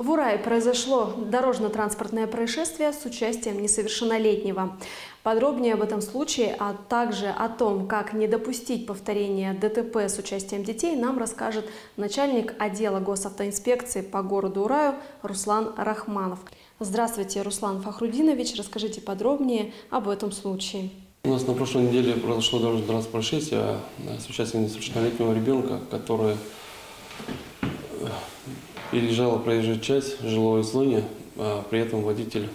В Урае произошло дорожно-транспортное происшествие с участием несовершеннолетнего. Подробнее об этом случае, а также о том, как не допустить повторения ДТП с участием детей, нам расскажет начальник отдела госавтоинспекции по городу Ураю Руслан Рахманов. Здравствуйте, Руслан Фахрудинович. Расскажите подробнее об этом случае. У нас на прошлой неделе произошло дорожно-транспортное происшествие с участием несовершеннолетнего ребенка, который э, переезжал проезжую часть жилой зоне, а при этом водитель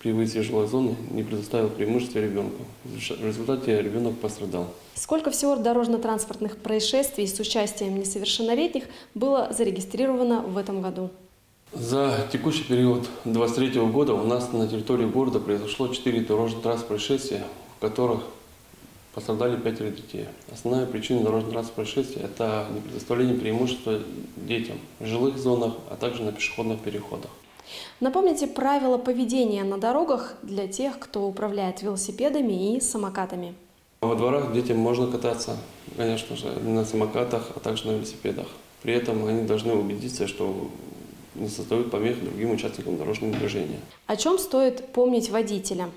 при выезде из жилой зоны не предоставил преимущества ребенку. В результате ребенок пострадал. Сколько всего дорожно-транспортных происшествий с участием несовершеннолетних было зарегистрировано в этом году? За текущий период 2023 года у нас на территории города произошло 4 дорожно-транспортных происшествия, в которых пострадали пятеро детей. Основная причина дорожно-транспортных происшествий – это не предоставление преимущества детям в жилых зонах, а также на пешеходных переходах. Напомните правила поведения на дорогах для тех, кто управляет велосипедами и самокатами. Во дворах детям можно кататься, конечно же, на самокатах, а также на велосипедах. При этом они должны убедиться, что не создают помех другим участникам дорожного движения. О чем стоит помнить водителям?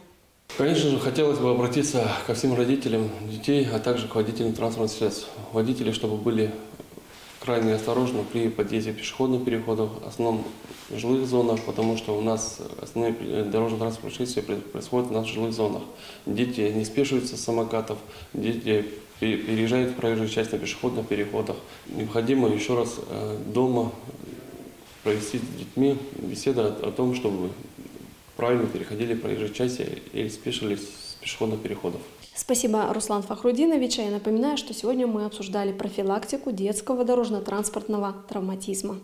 Конечно же, хотелось бы обратиться ко всем родителям детей, а также к водителям транспортных средств. Водители, чтобы были крайне осторожны при подъезде пешеходных переходов, в основном жилых зонах, потому что у нас основные дорожно-транспортные происшествия происходят в наших жилых зонах. Дети не спешиваются с самокатов, дети переезжают в проезжую часть на пешеходных переходах. Необходимо еще раз э, дома провести с детьми беседу о, том, чтобы правильно переходили проезжие части или спешились с пешеходных переходов. Спасибо, Руслан Фахрудинович. Я напоминаю, что сегодня мы обсуждали профилактику детского дорожно-транспортного травматизма.